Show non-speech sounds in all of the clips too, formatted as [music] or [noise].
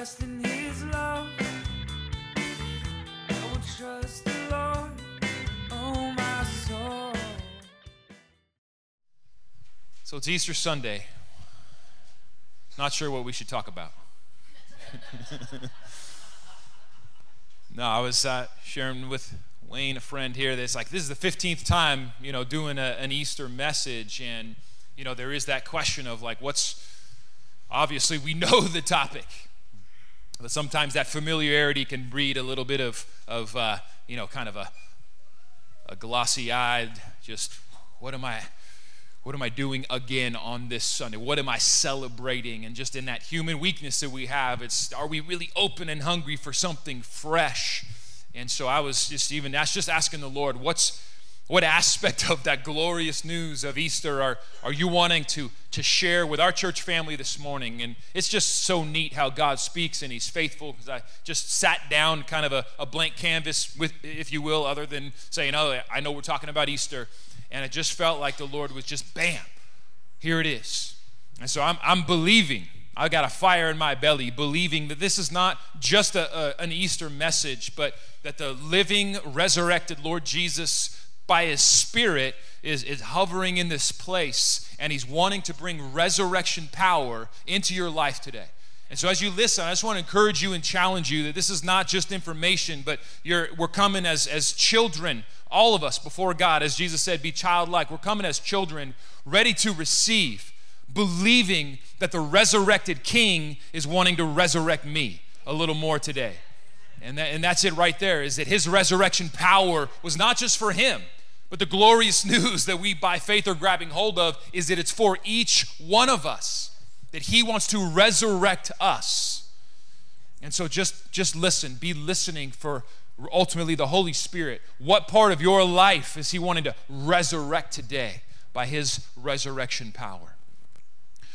rest in his love. I will trust the Lord, oh my soul. So it's Easter Sunday. Not sure what we should talk about. [laughs] no, I was uh, sharing with Wayne, a friend here, that's like this is the 15th time, you know, doing a, an Easter message, and you know, there is that question of like, what's obviously we know [laughs] the topic, but sometimes that familiarity can breed a little bit of, of uh, you know, kind of a, a glossy-eyed, just what am I, what am I doing again on this Sunday? What am I celebrating? And just in that human weakness that we have, it's are we really open and hungry for something fresh? And so I was just even that's just asking the Lord, what's what aspect of that glorious news of Easter are, are you wanting to, to share with our church family this morning? And it's just so neat how God speaks and He's faithful because I just sat down kind of a, a blank canvas, with, if you will, other than saying, oh, I know we're talking about Easter. And it just felt like the Lord was just, bam, here it is. And so I'm, I'm believing I got a fire in my belly, believing that this is not just a, a, an Easter message, but that the living, resurrected Lord Jesus, by his Spirit, is, is hovering in this place, and he's wanting to bring resurrection power into your life today. And so, as you listen, I just want to encourage you and challenge you that this is not just information, but we're coming as, as children, all of us, before God. As Jesus said, be childlike. We're coming as children, ready to receive, believing that the resurrected King is wanting to resurrect me a little more today. And, that, and that's it right there is that his resurrection power was not just for him, but the glorious [laughs] news that we by faith are grabbing hold of is that it's for each one of us, that he wants to resurrect us. And so just, just listen, be listening for ultimately the Holy Spirit. What part of your life is he wanting to resurrect today by his resurrection power?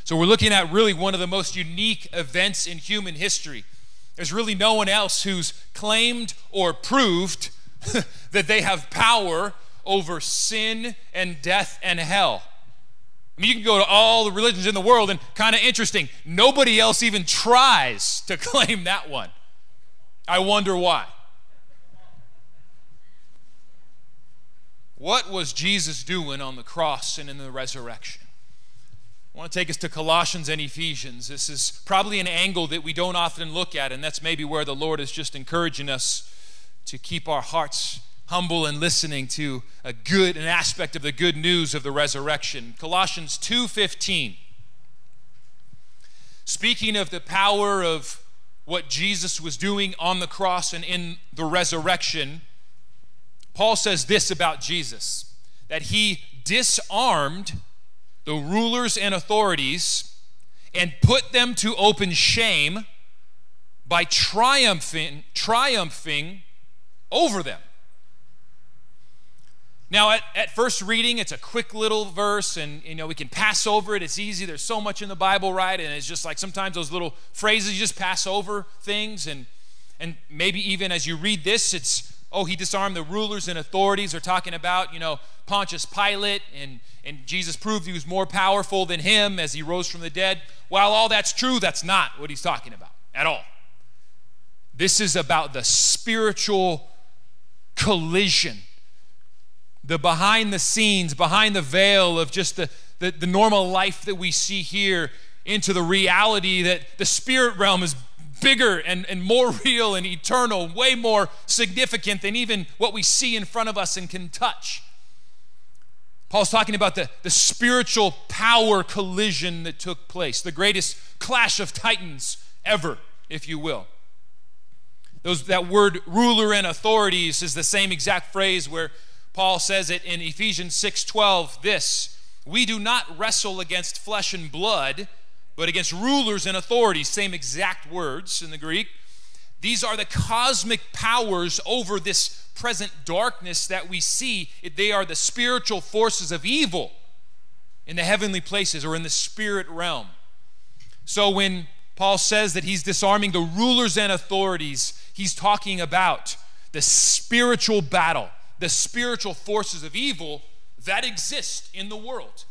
So we're looking at really one of the most unique events in human history. There's really no one else who's claimed or proved [laughs] that they have power over sin and death and hell. I mean, you can go to all the religions in the world, and kind of interesting, nobody else even tries to [laughs] claim that one. I wonder why. What was Jesus doing on the cross and in the resurrection? I want to take us to Colossians and Ephesians. This is probably an angle that we don't often look at, and that's maybe where the Lord is just encouraging us to keep our hearts humble and listening to a good an aspect of the good news of the resurrection. Colossians 2:15. Speaking of the power of what Jesus was doing on the cross and in the resurrection, Paul says this about Jesus that he disarmed the rulers and authorities and put them to open shame by triumphing, triumphing over them. Now, at, at first reading, it's a quick little verse, and you know we can pass over it. It's easy. There's so much in the Bible, right? And it's just like sometimes those little phrases you just pass over things, and and maybe even as you read this, it's oh, he disarmed the rulers and authorities. They're talking about, you know, Pontius Pilate, and, and Jesus proved he was more powerful than him as he rose from the dead. While all that's true, that's not what he's talking about at all. This is about the spiritual collision, the behind the scenes, behind the veil of just the, the, the normal life that we see here into the reality that the spirit realm is bigger and, and more [laughs] real and eternal, way more significant than even what we see in front of us and can touch. Paul's talking about the, the spiritual power collision that took place, the greatest clash of titans ever, if you will. Those, that word ruler and authorities is the same exact phrase where Paul says it in Ephesians 6:12 this we do not wrestle against flesh and blood but against rulers and authorities, same exact words in the Greek. These are the cosmic powers over this present darkness that we see. They are the spiritual forces of evil in the heavenly places or in the spirit realm. So when Paul says that he's disarming the rulers and authorities, he's talking about the spiritual battle, the spiritual forces of evil that exist in the world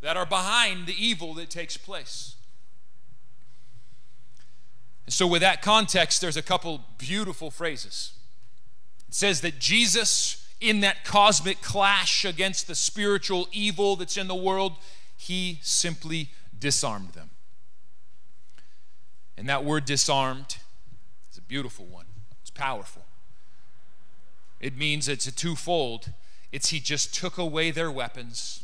that are behind the evil that takes place. And so, with that context, there's a couple beautiful phrases. It says that Jesus, in that cosmic clash against the spiritual evil that's in the world, he simply disarmed them. And that word disarmed is a beautiful one, it's powerful. It means it's a twofold. It's he just took away their weapons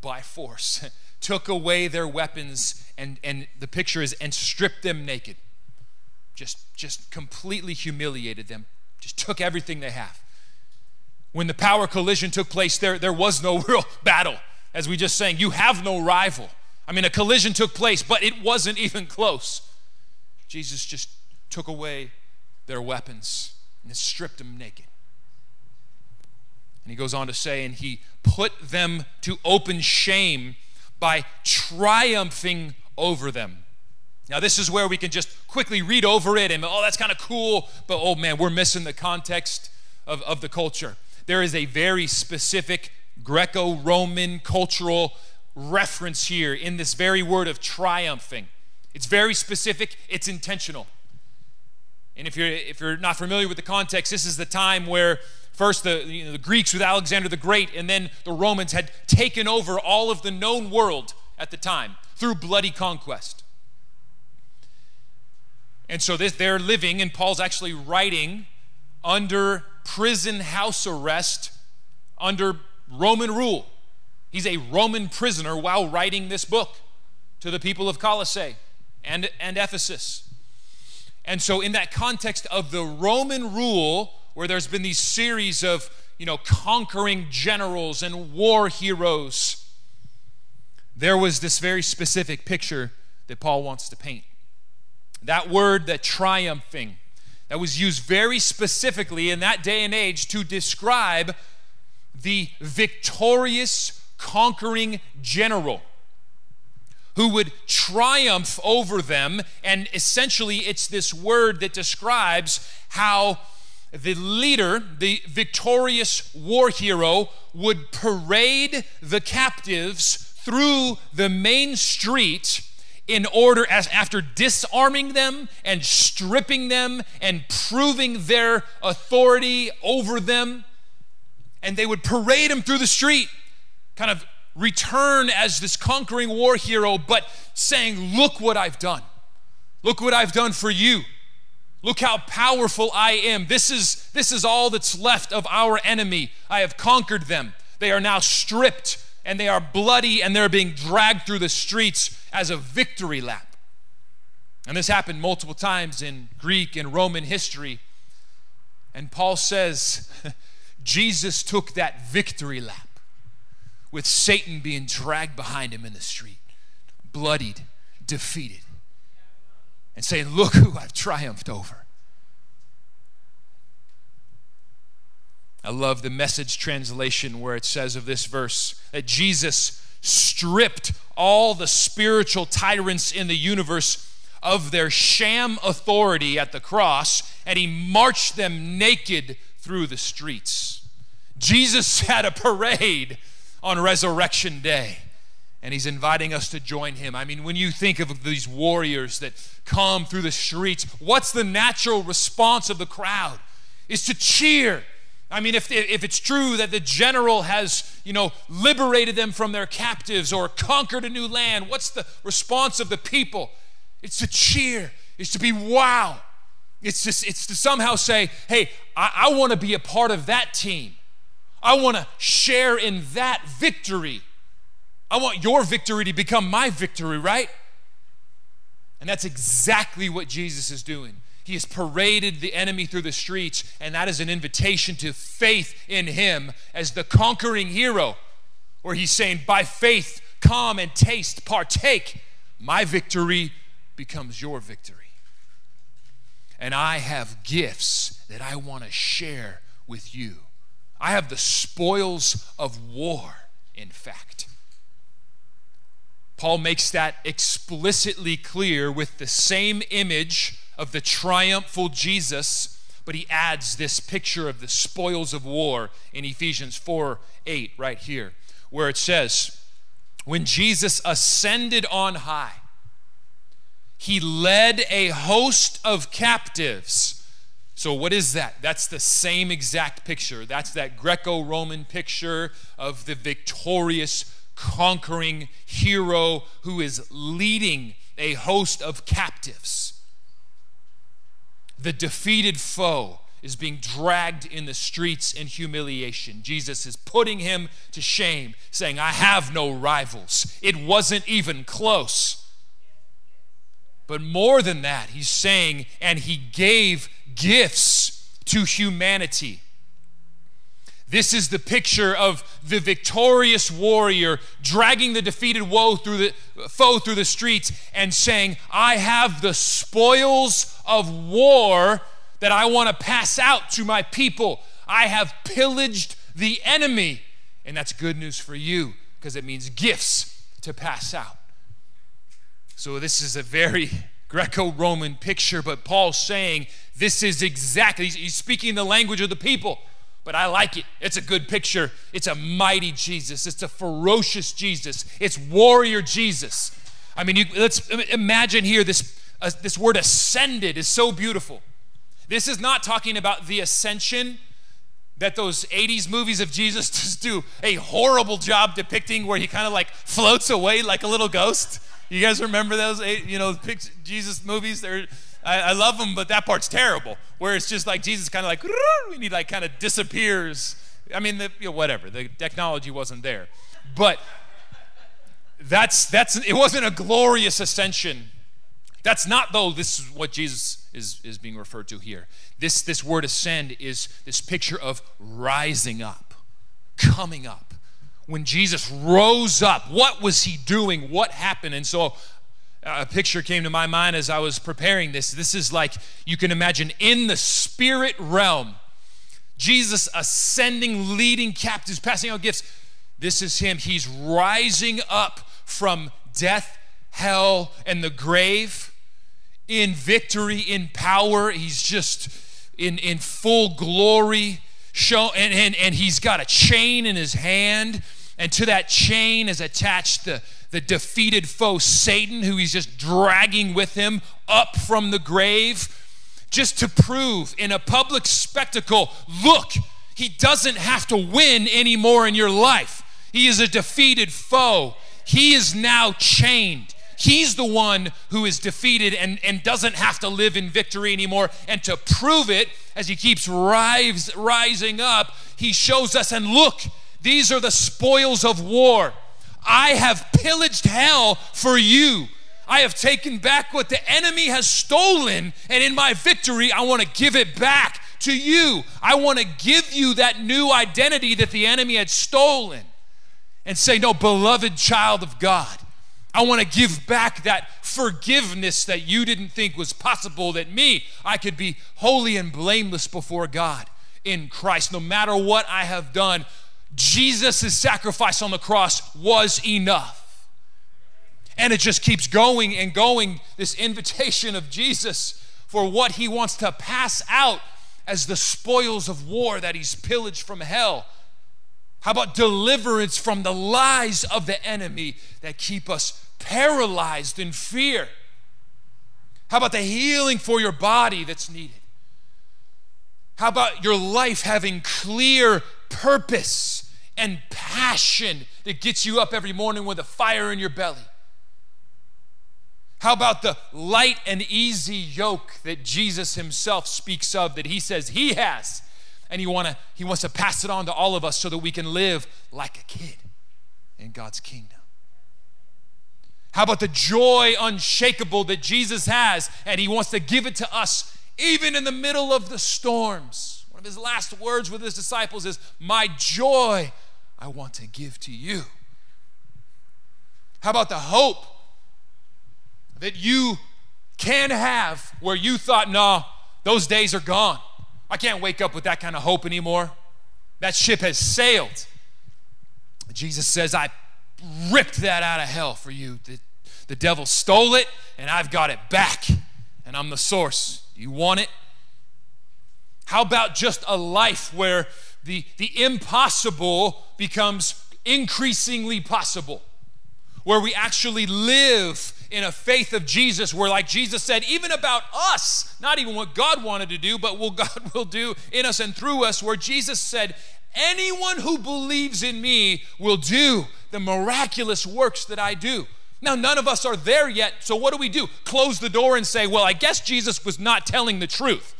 by force, [laughs] took away their weapons, and, and the picture is, and stripped them naked. Just, just completely humiliated them, just took everything they have. When the power collision took place, there, there was no [laughs] real battle. As we just saying, you have no rival. I mean, a collision took place, but it wasn't even close. Jesus just took away their weapons and stripped them naked. And he goes on to say, and he put them to open shame by triumphing over them. Now, this is where we can just quickly read over it and, oh, that's kind of cool, but oh man, we're missing the context of, of the culture. There is a very specific Greco Roman cultural reference here in this very word of triumphing. It's very specific, it's intentional. And if you're, if you're not familiar with the context, this is the time where first the, you know, the Greeks with Alexander the Great, and then the Romans had taken over all of the known world at the time through bloody conquest. And so this, they're living, and Paul's actually writing under prison house arrest, under Roman rule. He's a Roman prisoner while writing this book to the people of Colossae and, and Ephesus. And so, in that context of the Roman rule, where there's been these series of you know conquering generals and war heroes, there was this very specific picture that Paul wants to paint. That word, that triumphing, that was used very specifically in that day and age to describe the victorious, conquering general who would triumph over them. And essentially, it's this word that describes how the leader, the victorious war hero, would parade the captives through the main street in order as after disarming them and stripping them and proving their authority over them and they would parade him through the street kind of return as this conquering war hero but saying look what I've done. Look what I've done for you look how powerful I am this is this is all that's left of our enemy I have conquered them they are now stripped and they are bloody and they're being dragged through the streets as a victory lap. And this happened multiple times in Greek and Roman history. And Paul says [laughs] Jesus took that victory lap with Satan being dragged behind him in the street, bloodied, defeated, and saying, Look who I've triumphed over. I love the message translation where it says of this verse that Jesus stripped all the spiritual tyrants in the universe of their sham authority at the cross and he marched them naked through the streets. Jesus [laughs] had a parade on Resurrection Day and he's inviting us to join him. I mean, when you think of these warriors that come through the streets, what's the natural response of the crowd? Is to cheer I mean, if, if it's true that the general has, you know, liberated them from their captives or conquered a new land, what's the response of the people? It's to cheer, it's to be wow. It's, just, it's to somehow say, hey, I, I want to be a part of that team. I want to share in that victory. I want your victory to become my victory, right? And that's exactly what Jesus is doing. He has paraded the enemy through the streets, and that is an invitation to faith in him as the conquering hero, where he's saying, By faith, come and taste, partake. My victory becomes your victory. And I have gifts that I want to share with you. I have the spoils of war, in fact. Paul makes that explicitly clear with the same image of the triumphal Jesus, but he adds this picture of the spoils of war in Ephesians 4 8, right here, where it says, When Jesus ascended on high, he led a host of captives. So, what is that? That's the same exact picture. That's that Greco Roman picture of the victorious, conquering hero who is leading a host of captives. The defeated foe is being dragged in the streets in humiliation. Jesus is putting him to shame, saying, I have no rivals. It wasn't even close. But more than that, he's saying, and he gave gifts to humanity. This is the picture of the victorious warrior dragging the defeated woe through the foe through the streets and saying, "I have the spoils of war that I want to pass out to my people. I have pillaged the enemy." And that's good news for you because it means gifts to pass out. So this is a very [laughs] Greco-Roman picture, but Paul's saying this is exactly he's speaking the language of the people but I like it. It's a good picture. It's a mighty Jesus. It's a ferocious Jesus. It's warrior Jesus. I mean, you, let's imagine here this, uh, this word ascended is so beautiful. This is not talking about the ascension that those 80s movies of Jesus [laughs] just do a horrible job depicting where he kind of like floats away like a little ghost. You guys remember those, you know, Jesus movies? They're I, I love them, but that part's terrible. Where it's just like Jesus kind of like, and he like kind of disappears. I mean, the, you know, whatever. The technology wasn't there, but that's that's it wasn't a glorious ascension. That's not though. This is what Jesus is is being referred to here. This this word ascend is this picture of rising up, coming up. When Jesus rose up, what was he doing? What happened? And so a picture came to my mind as I was preparing this. This is like you can imagine in the spirit realm, Jesus ascending, leading captives, passing out gifts. This is him. He's rising up from death, hell, and the grave in victory, in power. He's just in, in full glory. Show, and, and, and he's got a chain in his hand, and to that chain is attached the the defeated foe Satan, who he's just dragging with him up from the grave, just to prove in a public spectacle look, he doesn't have to win anymore in your life. He is a defeated foe. He is now chained. He's the one who is defeated and, and doesn't have to live in victory anymore. And to prove it, as he keeps rise, rising up, he shows us, and look, these are the spoils of war. I have pillaged hell for you. I have taken back what the enemy has stolen, and in my victory, I want to give it back to you. I want to give you that new identity that the enemy had stolen and say, No, beloved child of God, I want to give back that forgiveness that you didn't think was possible, that me, I could be holy and blameless before God in Christ, no matter what I have done. Jesus' sacrifice on the cross was enough. And it just keeps going and going this invitation of Jesus for what he wants to pass out as the spoils of war that he's pillaged from hell. How about deliverance from the lies of the enemy that keep us paralyzed in fear? How about the healing for your body that's needed? How about your life having clear purpose? And passion that gets you up every morning with a fire in your belly? How about the light and easy yoke that Jesus himself speaks of that he says he has? And he, wanna, he wants to pass it on to all of us so that we can live like a kid in God's kingdom. How about the joy unshakable that Jesus has and he wants to give it to us even in the middle of the storms? One of his last words with his disciples is, My joy I want to give to you. How about the hope that you can have where you thought, no, those days are gone. I can't wake up with that kind of hope anymore. That ship has sailed. Jesus says, I ripped that out of hell for you. The, the devil stole it, and I've got it back, and I'm the source. You want it? How about just a life where the, the impossible becomes increasingly possible, where we actually live in a faith of Jesus where, like Jesus said, even about us, not even what God wanted to do, but what God [laughs] will do in us and through us, where Jesus said, Anyone who believes in me will do the miraculous works that I do. Now, none of us are there yet, so what do we do? Close the door and say, Well, I guess Jesus was not telling the truth.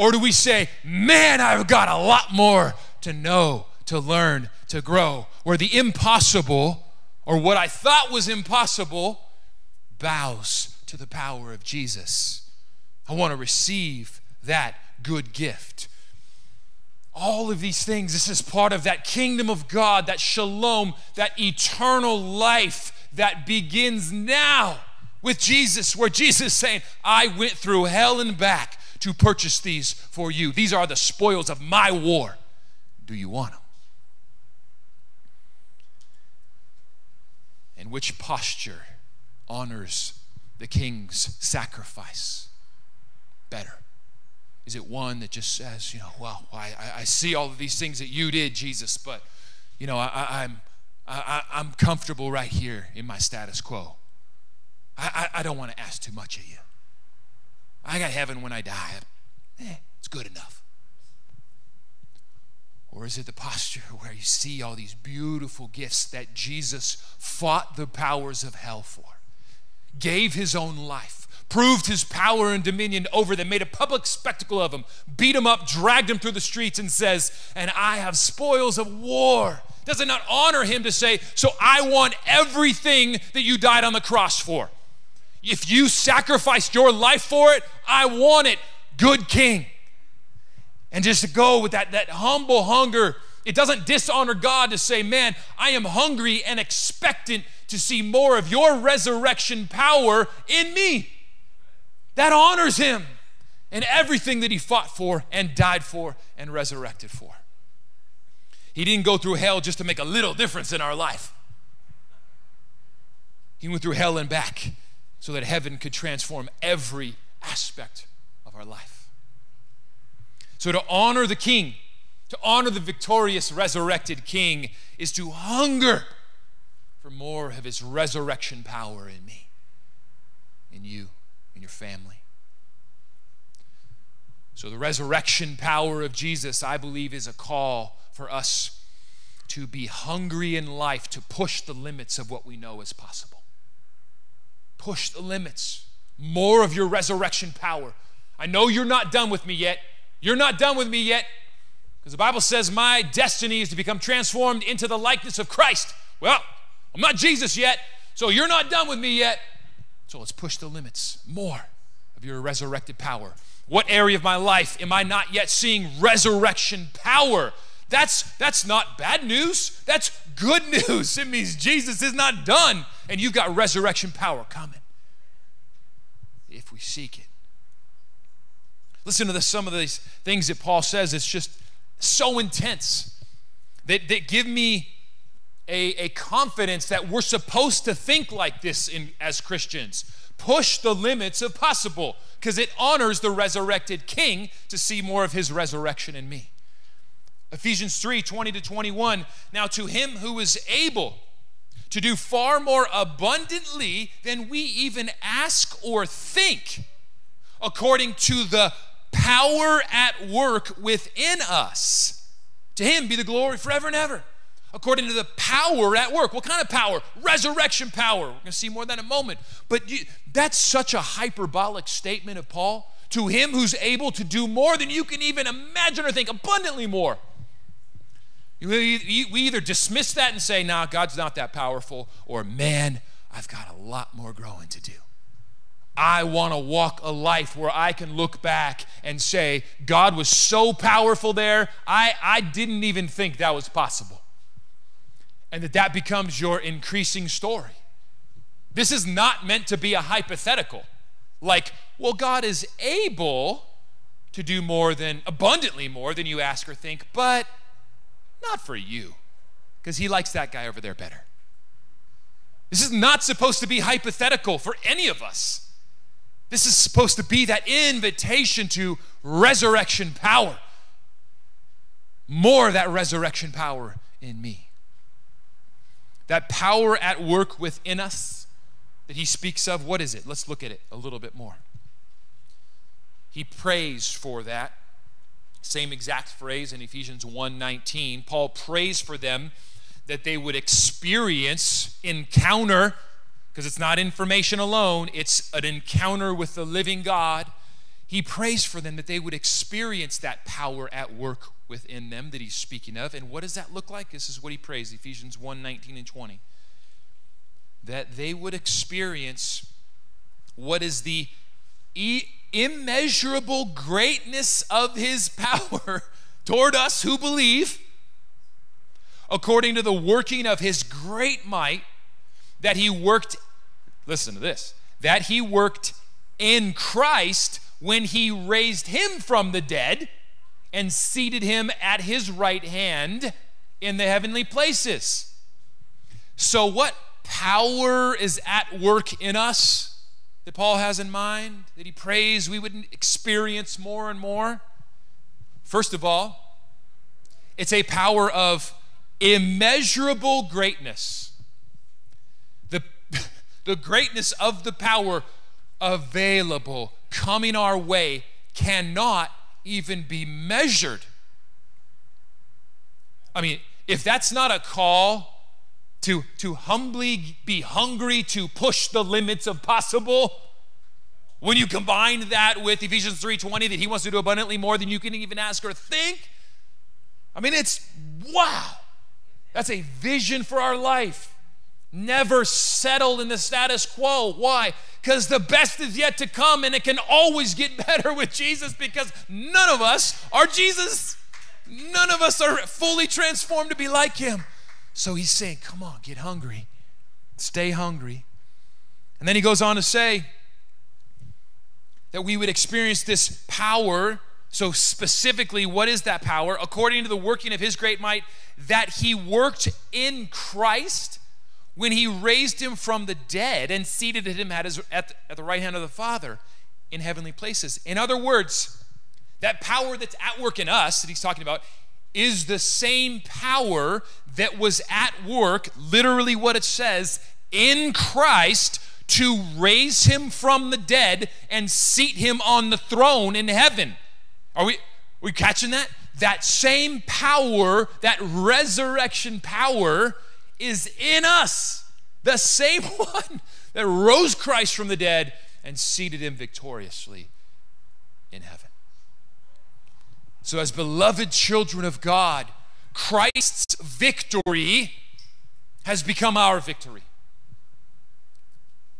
Or do we say, Man, I've got a lot more to know, to learn, to grow, where the impossible, or what I thought was impossible, bows to the power of Jesus. I want to receive that good gift. All of these things, this is part of that kingdom of God, that shalom, that eternal life that begins now with Jesus, where Jesus is saying, I went through hell and back to purchase these for you. These are the spoils of my war. Do you want them? And which posture honors the king's sacrifice better? Is it one that just says, you know, well, I, I see all of these things that you did, Jesus, but, you know, I, I'm, I, I'm comfortable right here in my status quo. I, I, I don't want to ask too much of you. I got heaven when I die. Eh, it's good enough. Or is it the posture [laughs] where you see all these beautiful gifts that Jesus fought the powers of hell for, gave his own life, proved his power and dominion over them, made a public spectacle of them, beat them up, dragged them through the streets, and says, And I have spoils of war. Does it not honor him to say, So I want everything that you died on the cross for? If you sacrificed your life for it, I want it, good king. And just to go with that, that humble hunger, it doesn't dishonor God to say, Man, I am hungry and expectant to see more of your resurrection power in me. That honors him and everything that he fought for and died for and resurrected for. He didn't go through hell just to make a little difference in our life. He went through hell and back so that heaven could transform every aspect of our life. So, to honor the King, to honor the victorious resurrected King, is to hunger for more of his resurrection power in me, in you, in your family. So, the resurrection power of Jesus, I believe, is a call for us to be hungry in life to push the limits of what we know is possible. Push the limits. More of your resurrection power. I know you're not done with me yet. You're not done with me yet. Because the Bible says my destiny is to become transformed into the likeness of Christ. Well, I'm not Jesus yet, so you're not done with me yet. So let's push the limits. More of your resurrected power. What area of my life am I not yet seeing resurrection power? That's that's not bad news. That's good [laughs] news. It means Jesus is not done and you've got resurrection power coming if we seek it. Listen to the, some of these things that Paul says. It's just so intense that, that give me a, a confidence that we're supposed to think like this in, as Christians. Push the limits of possible because it honors the resurrected king to see more of his resurrection in me. Ephesians 3 20 to 21. Now, to him who is able to do far more abundantly than we even ask or think, according to the power at work within us. To him be the glory forever and ever according to the power at work. What kind of power? Resurrection power. We're going to see more than a moment. But you, that's such a hyperbolic statement of Paul. To him who's able to do more than you can even imagine or think, abundantly more. We either dismiss that and say, nah, God's not that powerful, or man, I've got a lot more growing to do. I want to walk a life where I can look back and say, God was so powerful there, I, I didn't even think that was possible and that that becomes your increasing story. This is not meant to be a hypothetical. Like, well, God is able to do more than, abundantly more than you ask or think, but not for you, because He likes that guy over there better. This is not supposed to be hypothetical for any of us. This is supposed to be that invitation to resurrection power. More of that resurrection power in me that power at work within us that he speaks of, what is it? Let's look at it a little bit more. He prays for that. Same exact phrase in Ephesians 1:19. Paul prays for them that they would experience, encounter, because it's not information alone, it's an encounter with the living God. He prays for them that they would experience that power at work within them that he's speaking of. And what does that look like? This is what he prays, Ephesians 1 19 and 20. That they would experience what is the e- immeasurable greatness of his power [laughs] toward us who believe, according to the working of his great might, that he worked, listen to this, that he worked in Christ when he raised him from the dead and seated him at his right hand in the heavenly places. So, what power is at work in us that Paul has in mind, that he prays we would experience more and more? First of all, it's a power of immeasurable greatness. The, [laughs] the greatness of the power available coming our way cannot even be measured. I mean, if that's not a call to, to humbly be hungry to push the limits of possible, when you combine that with Ephesians 3:20 that he wants to do abundantly more than you can even ask or think, I mean it's wow. That's a vision for our life. Never settle in the status quo. Why? because the best is yet to come and it can always get [laughs] better with Jesus because none of us are Jesus. None of us are fully transformed to be like him. So he's saying, Come on, get hungry, stay hungry. And then he goes on to say that we would experience this power. So, specifically, what is that power? According to the working of his great might, that he worked in Christ when he raised him from the dead and seated him at, his, at, at the right hand of the Father in heavenly places. In other words, that power that's at work in us that he's talking about is the same power that was at work, literally what it says, in Christ to raise him from the dead and seat him on the throne in heaven. Are we, are we catching that? That same power, that resurrection power, is in us, the same [laughs] one that rose Christ from the dead and seated him victoriously in heaven. So, as beloved children of God, Christ's victory has become our victory.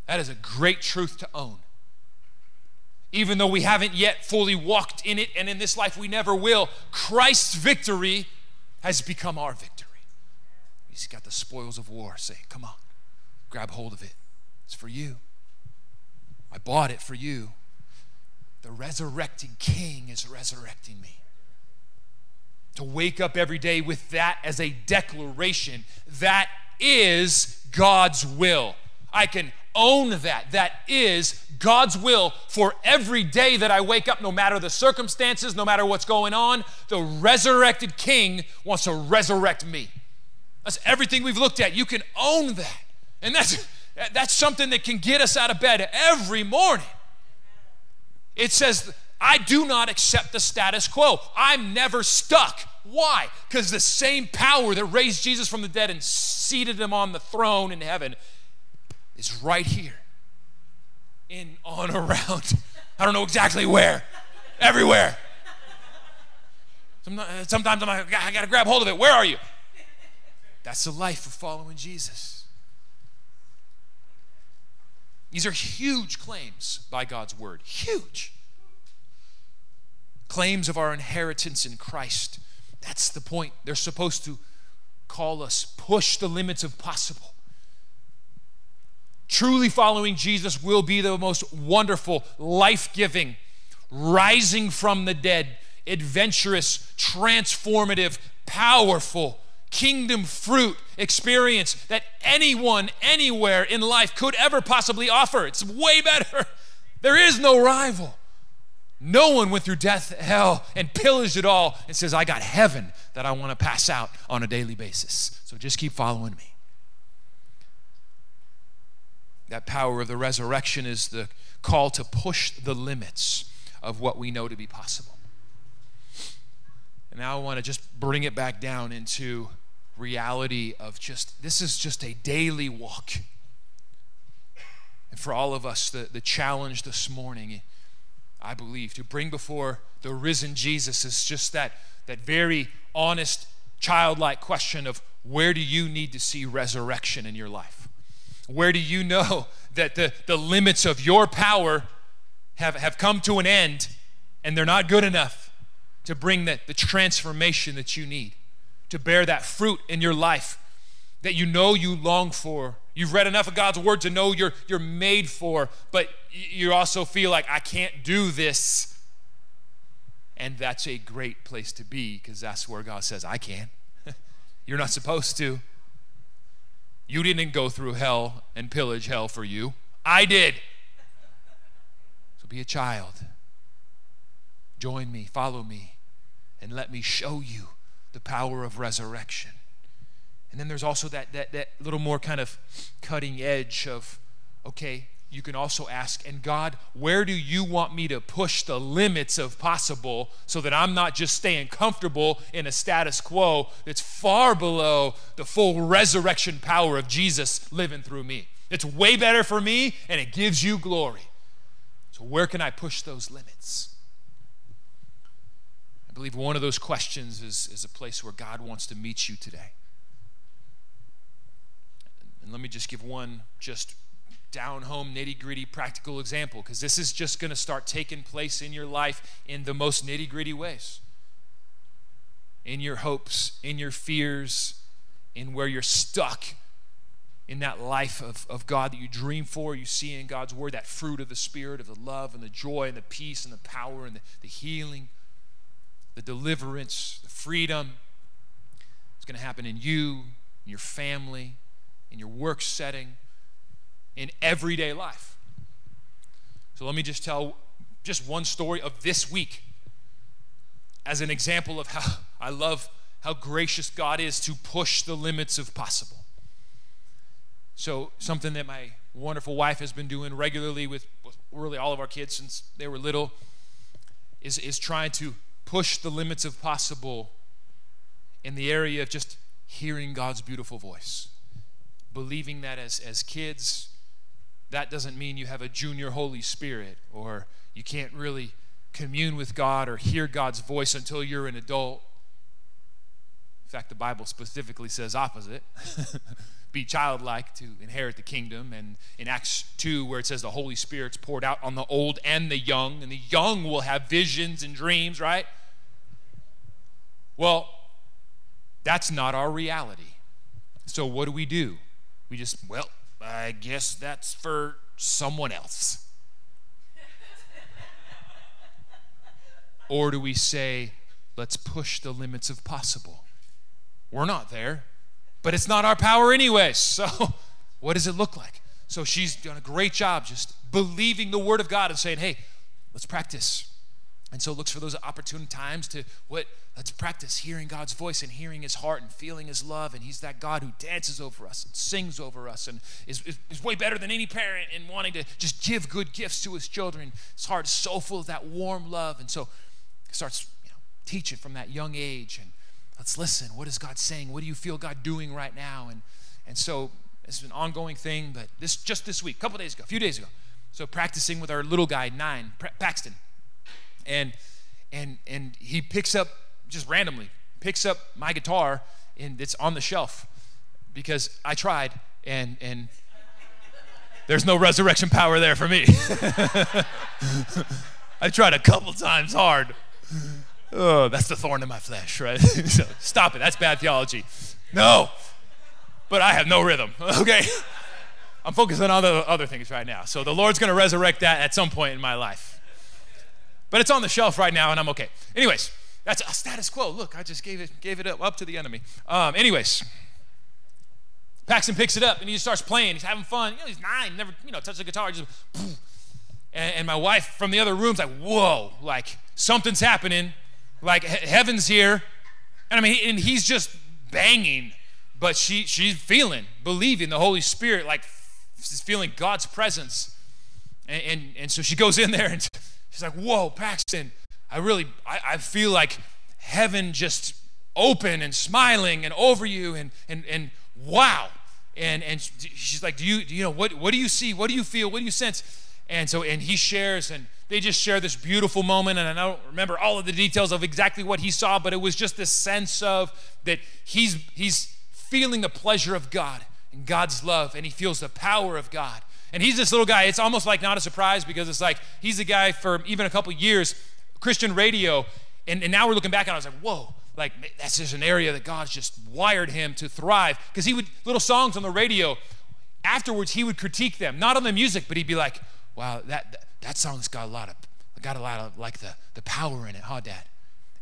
That is a great truth to own. Even though we haven't yet fully walked in it, and in this life we never will, Christ's victory has become our victory. He's got the spoils of war saying, Come on, grab hold of it. It's for you. I bought it for you. The resurrecting King is resurrecting me. To wake up every day with that as a declaration, that is God's will. I can own that. That is God's will for every day that I wake up, no matter the circumstances, no matter what's going on. The resurrected King wants to resurrect me. That's everything we've looked at. You can own that. And that's, that's something that can get us out of bed every morning. It says, I do not accept the status quo. I'm never stuck. Why? Because the same power that raised Jesus from the dead and seated him on the throne in heaven is right here. In, on, around. I don't know exactly where. Everywhere. Sometimes I'm like, I gotta grab hold of it. Where are you? That's the life of following Jesus. These are huge claims by God's word. Huge. Claims of our inheritance in Christ. That's the point. They're supposed to call us, push the limits of possible. Truly following Jesus will be the most wonderful, life giving, rising from the dead, adventurous, transformative, powerful kingdom fruit experience that anyone, anywhere in life could ever possibly offer. It's way better. [laughs] There is no rival. No one went through death, hell, and pillaged it all and says, I got heaven that I want to pass out on a daily basis. So just keep following me. that power of the resurrection is the call to push the limits of what we know to be possible. And now I want to just bring it back down into reality of just this is just a daily walk. And for all of us, the, the challenge this morning, I believe, to bring before the risen Jesus is just that, that very honest, childlike question of where do you need to see resurrection in your life? Where do you know [laughs] that the, the limits of your power have, have come to an end and they're not good enough to bring the, the transformation that you need, to bear that fruit in your life that you know you long for? You've read enough of God's word to know you're, you're made for, but you also feel like, I can't do this. And that's a great place to be because that's where God says, I can. [laughs] You're not supposed to. You didn't go through hell and pillage hell for you. I did. So be a child. Join me, follow me, and let me show you the power of resurrection. And then there's also that, that, that little more kind of cutting edge of, okay, you can also ask, and God, where do you want me to push the limits of possible so that I'm not just staying comfortable in a status quo that's far below the full resurrection power of Jesus living through me? It's way better for me and it gives you glory. So, where can I push those limits? I believe one of those questions is, is a place where God wants to meet you today. And let me just give one just down home, nitty gritty, practical example, because this is just going to start taking place in your life in the most nitty gritty ways. In your hopes, in your fears, in where you're stuck in that life of, of God that you dream for, you see in God's Word, that fruit of the Spirit, of the love and the joy and the peace and the power and the, the healing, the deliverance, the freedom. It's going to happen in you, in your family, in your work setting in everyday life. So let me just tell just one story of this week as an example of how [laughs] I love how gracious God is to push the limits of possible. So, something that my wonderful wife has been doing regularly with, really all of our kids since they were little is, is trying to push the limits of possible in the area of just hearing God's beautiful voice. Believing that as, as kids, that doesn't mean you have a junior Holy Spirit or you can't really commune with God or hear God's voice until you're an adult. In fact, the Bible specifically says opposite. [laughs] Be childlike to inherit the kingdom. And in Acts 2, where it says the Holy Spirit's poured out on the old and the young, and the young will have visions and dreams, right? Well, that's not our reality. So, what do we do? We just, well, I guess that's for someone else. or do we say, let's push the limits of possible? We're not there, but it's not our power anyway. So, [laughs] what does it look like? So, she's done a great job just believing the word of God and saying, hey, let's practice. And so looks for those opportune times to what let's practice hearing God's voice and hearing his heart and feeling his love. And he's that God who dances over us and sings over us and is, is, is way better than any parent in wanting to just give good gifts to his children. His heart is so full of that warm love. And so starts you know, teaching from that young age and let's listen. What is God saying? What do you feel God doing right now? And and so it's an ongoing thing, but this just this week, a couple days ago, a few days ago. So practicing with our little guy, nine, Paxton and and and he picks up just randomly picks up my guitar and it's on the shelf because I tried and and there's no resurrection power there for me. [laughs] I tried a couple times hard. Oh, that's the thorn in my flesh, right? [laughs] so stop it. That's bad theology. No. But I have no rhythm. [laughs] Okay. I'm focusing on other other things right now. So the Lord's going to resurrect that at some point in my life. But it's on the shelf right now, and I'm okay. Anyways, that's a status quo. Look, I just gave it gave it up, up to the enemy. Um, anyways, Paxton picks it up and he just starts playing. He's having fun. You know, he's nine, never you know touched the guitar. Just, [sniffs] and, and my wife from the other room's like, "Whoa! Like something's happening. Like he- heaven's here." And I mean, and he's just banging, but she she's feeling, believing the Holy Spirit like is feeling God's presence. And, and, and so she goes in there and she's like, Whoa, Paxton, I really, I, I feel like heaven just open and smiling and over you and, and, and wow. And, and she's like, do you, you know, what, what do you see? What do you feel? What do you sense? And so, and he shares and they just share this beautiful moment. And I don't remember all of the details of exactly what he saw, but it was just this sense of that he's, he's feeling the pleasure of God and God's love and he feels the power of God. And he's this little guy. It's almost like not a surprise because it's like he's a guy for even a couple years, Christian radio. And, and now we're looking back and I was like, whoa, like that's just an area that God's just wired him to thrive. Because he would, little songs on the radio, afterwards he would critique them, not on the music, but he'd be like, wow, that, that, that song's got a lot of, got a lot of like the, the power in it, huh, Dad?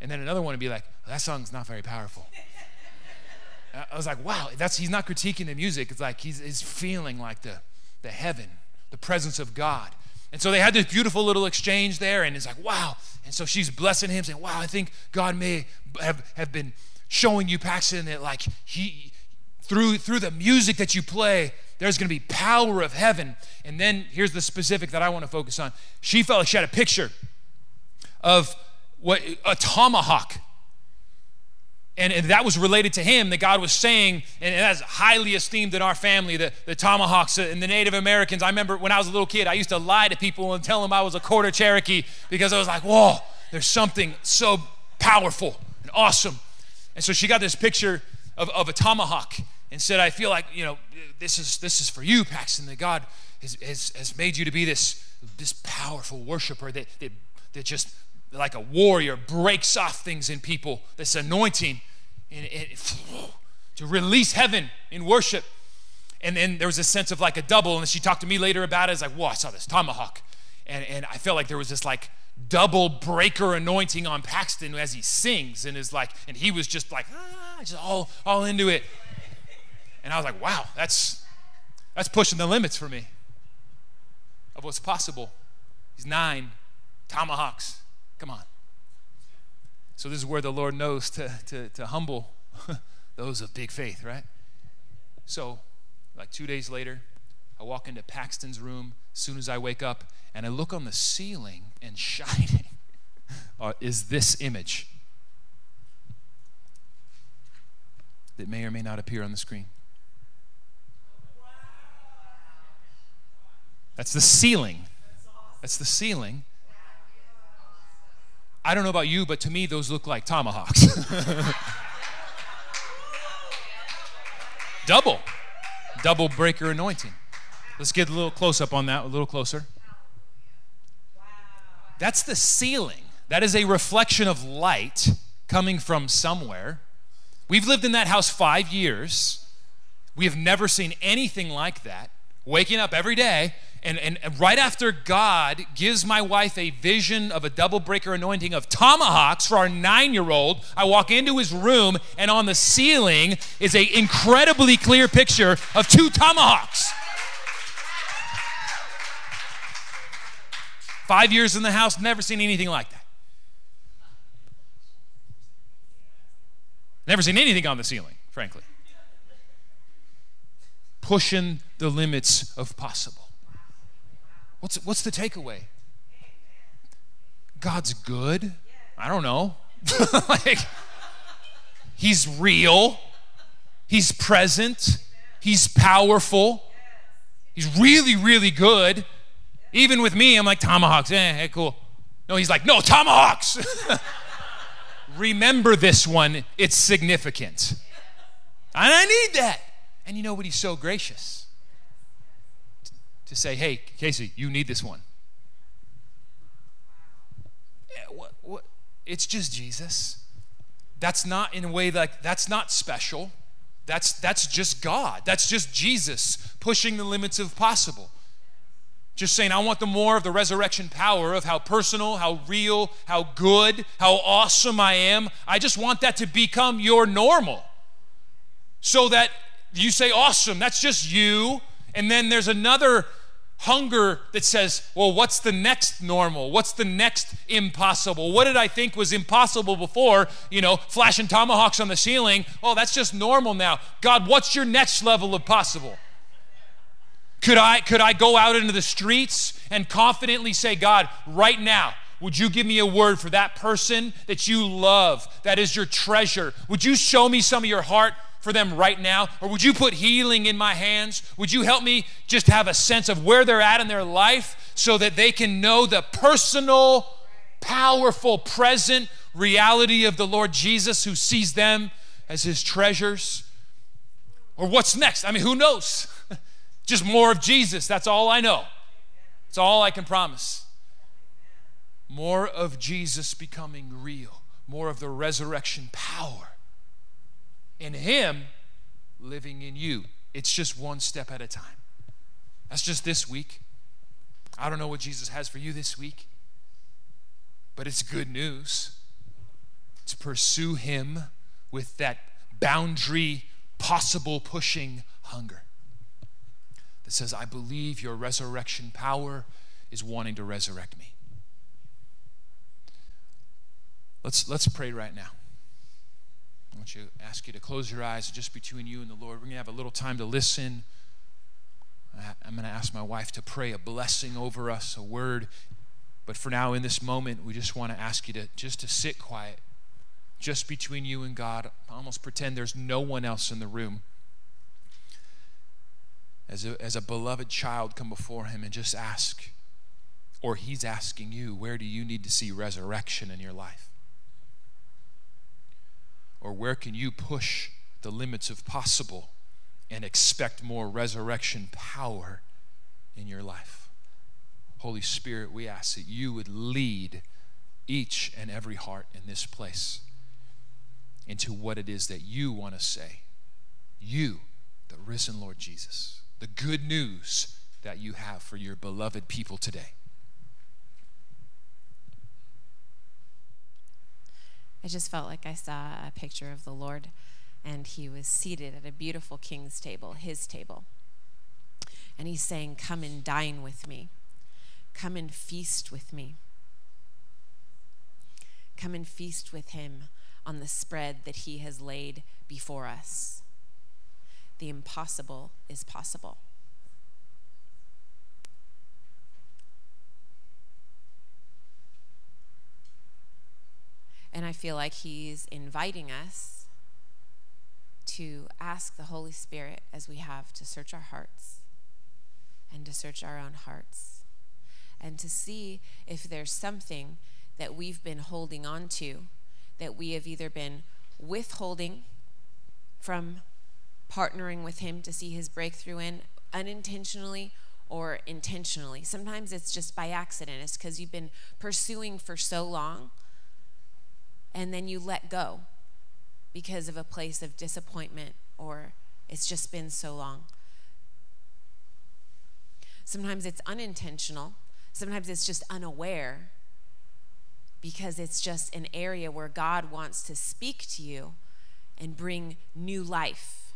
And then another one would be like, that song's not very powerful. [laughs] I was like, wow, that's he's not critiquing the music. It's like he's, he's feeling like the, the heaven, the presence of God. And so they had this beautiful little exchange there, and it's like, wow. And so she's blessing him, saying, wow, I think God may have, have been showing you, Paxton, that like he through through the music that you play, there's gonna be power of heaven. And then here's the specific that I want to focus on. She felt like she had a picture of what a tomahawk and, and, that was related to him that God was saying, and that's highly esteemed in our family, the, the tomahawks and the Native Americans. I remember when I was a little kid, I used to lie to people and tell them I was a quarter Cherokee because I was like, whoa, there's something so powerful and awesome. And so she got this picture of, of a tomahawk and said, I feel like, you know, this is, this is for you, Paxton, that God has, has, has made you to be this, this powerful worshiper that, that, that just like a warrior breaks off things in people, this anointing and it, to release heaven in worship. And then there was a sense of like a double. And she talked to me later about it. It's like, whoa, I saw this tomahawk. And, and I felt like there was this like double breaker anointing on Paxton as he sings and is like, and he was just like, ah, just all, all into it. And I was like, wow, that's that's pushing the limits for me of what's possible. He's nine tomahawks. Come on. So this is where the Lord knows to, to, to humble [laughs] those of big faith, right? So, like two days later, I walk into Paxton's room as soon as I wake up, and I look on the ceiling, and [laughs] shining is this image that may or may not appear on the screen. That's the ceiling. That's the ceiling I don't know about you, but to me, those look like tomahawks. [laughs] double, double breaker anointing. Let's get a little close up on that, a little closer. That's the ceiling. That is a reflection of light coming from somewhere. We've lived in that house five years. We have never seen anything like that. Waking up every day and, and, right after God gives my wife a vision of a double breaker anointing of tomahawks for our nine year old, I walk into his room, and on the ceiling is an incredibly clear picture of two tomahawks. Five years in the house, never seen anything like that. Never seen anything on the ceiling, frankly. Pushing the limits of possible. What's, what's the takeaway? God's good. I don't know. [laughs] like, he's real. He's present. He's powerful. He's really, really good. Even with me, I'm like, tomahawks, eh, hey, cool. No, he's like, no, tomahawks. [laughs] Remember this one, it's significant. And I need that. And you know what? He's so gracious to say, hey, Casey, you need this one. Yeah, what, what? It's just Jesus. That's not in a way like that's not special. That's that's just God. That's just Jesus pushing the limits of possible. Just saying, I want the more of the resurrection power of how personal, how real, how good, how awesome I am. I just want that to become your normal. So that you say, awesome, that's just you. And then there's another hunger that says, well, what's the next normal? What's the next impossible? What did I think was impossible before? You know, flashing tomahawks on the ceiling. Oh, that's just normal now. God, what's your next level of possible? Could I, could I go out into the streets and confidently say, God, right now, would you give me a word for that person that you love, that is your treasure? Would you show me some of your heart for them right now? Or would you put healing in my hands? Would you help me just have a sense of where they're at in their life so that they can know the personal, powerful, present reality of the Lord Jesus who sees them as his treasures? Or what's next? I mean, who knows? [laughs] Just more of Jesus. That's all I know. It's all I can promise. More of Jesus becoming real, more of the resurrection power in Him living in you. It's just one step at a time. That's just this week. I don't know what Jesus has for you this week, but it's good news to pursue Him with that boundary, possible pushing hunger that says, I believe your resurrection power is wanting to resurrect me. Let's, let's pray right now. I want you ask you to close your eyes just between you and the Lord. We're going to have a little time to listen. I'm going to ask my wife to pray a blessing over us, a word. But for now, in this moment, we just want to ask you to just to sit quiet, just between you and God. Almost pretend there's no one else in the room. As a, as a beloved child, come before Him and just ask, or He's asking you, where do you need to see resurrection in your life? Or where can you push the limits of possible and expect more resurrection power in your life? Holy Spirit, we ask that you would lead each and every heart in this place into what it is that you want to say. You, the risen Lord Jesus, the good news that you have for your beloved people today. I just felt like I saw a picture of the Lord, and he was seated at a beautiful king's table, his table. And he's saying, Come and dine with me. Come and feast with me. Come and feast with him on the spread that he has laid before us. The impossible is possible. And I feel like He's inviting us to ask the Holy Spirit, as we have, to search our hearts and to search our own hearts and to see if there's something that we've been holding on to that we have either been withholding from partnering with Him to see His breakthrough in unintentionally or intentionally. Sometimes it's just by accident, it's because you've been pursuing for so long and then you let go because of a place of disappointment or it's just been so long. Sometimes it's unintentional, sometimes it's just unaware because it's just an area where God wants to speak to you and bring new life,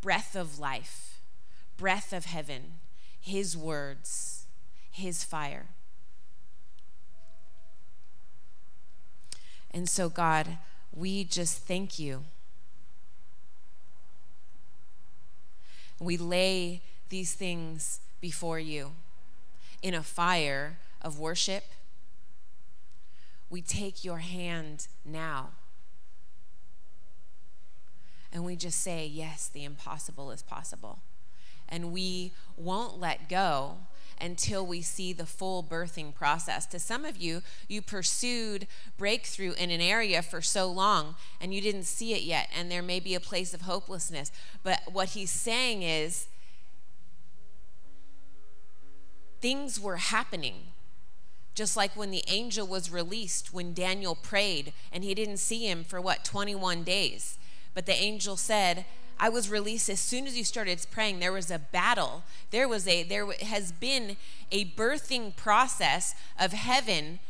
breath of life, breath of heaven, His words, His fire. And so, God, we just thank you. We lay these things before you in a fire of worship. We take your hand now. And we just say, Yes, the impossible is possible. And we won't let go until we see the full birthing process. To some of you, you pursued breakthrough in an area for so long and you didn't see it yet, and there may be a place of hopelessness. But what he's saying is, things were happening. Just like when the angel was released, when Daniel prayed and he didn't see him for what, 21 days. But the angel said, I was released as soon as you started praying. There was a battle. There was a there has been a birthing process of heaven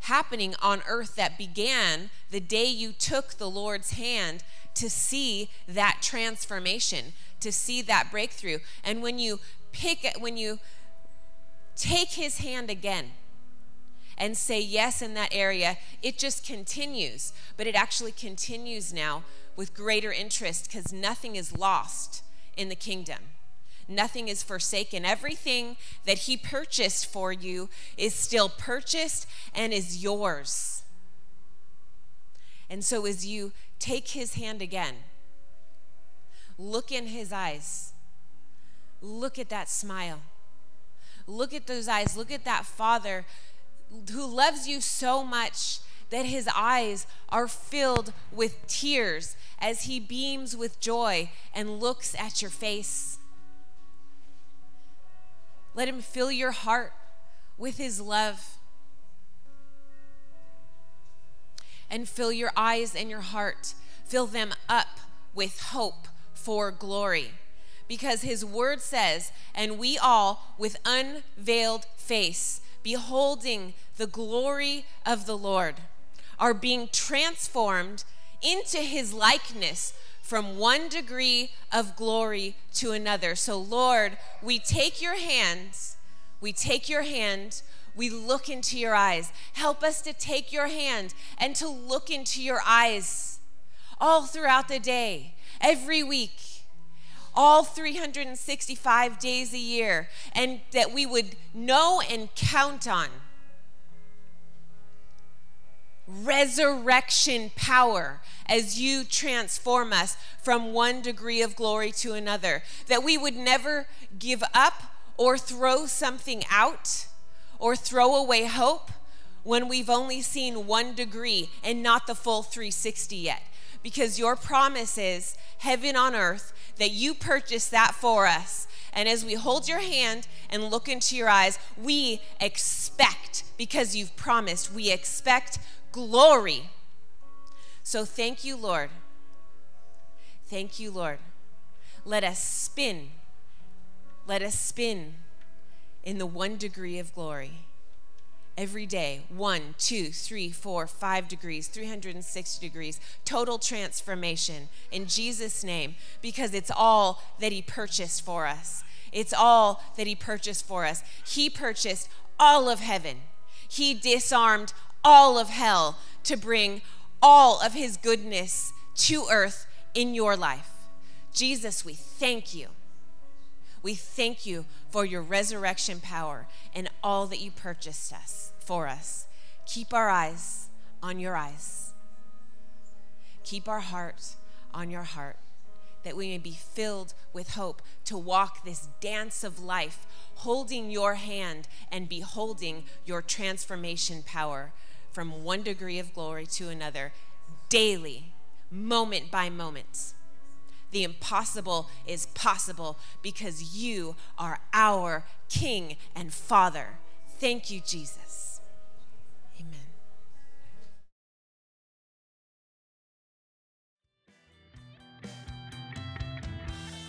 happening on earth that began the day you took the Lord's hand to see that transformation, to see that breakthrough. And when you pick it, when you take his hand again, and say yes in that area, it just continues. But it actually continues now with greater interest because nothing is lost in the kingdom. Nothing is forsaken. Everything that He purchased for you is still purchased and is yours. And so, as you take His hand again, look in His eyes, look at that smile, look at those eyes, look at that Father who loves you so much that his eyes are filled with tears as he beams with joy and looks at your face. Let him fill your heart with his love. And fill your eyes and your heart, fill them up with hope for glory. Because his word says, and we all, with unveiled face, beholding the glory of the Lord, are being transformed into his likeness from one degree of glory to another. So, Lord, we take your hands, we take your hand, we look into your eyes. Help us to take your hand and to look into your eyes all throughout the day, every week, all 365 days a year, and that we would know and count on resurrection power as you transform us from one degree of glory to another. That we would never give up or throw something out or throw away hope when we've only seen one degree and not the full 360 yet. Because your promise is heaven on earth, that you purchased that for us. And as we hold your hand and look into your eyes, we expect, because you've promised, we expect glory. So thank you, Lord. Thank you, Lord. Let us spin. Let us spin in the one degree of glory. Every day, one, two, three, four, five degrees, 360 degrees, total transformation in Jesus' name, because it's all that He purchased for us. It's all that He purchased for us. He purchased all of heaven, He disarmed all of hell to bring all of his goodness to earth in your life. Jesus, we thank you. We thank you for your resurrection power and all that you purchased us for us. Keep our eyes on your eyes. Keep our heart on your heart that we may be filled with hope to walk this dance of life, holding your hand and beholding your transformation power from one degree of glory to another daily, moment by moment. The impossible is possible because you are our King and Father. Thank you, Jesus. Amen.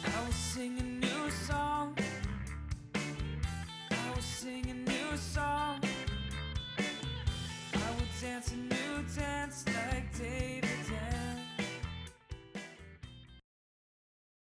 I will sing song.